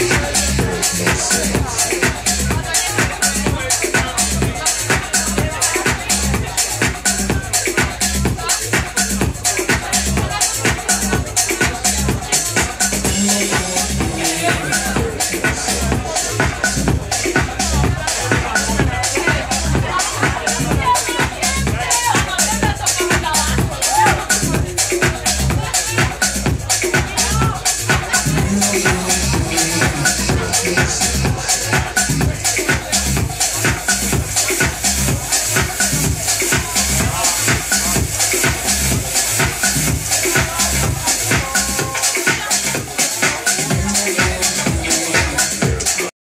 Let's go.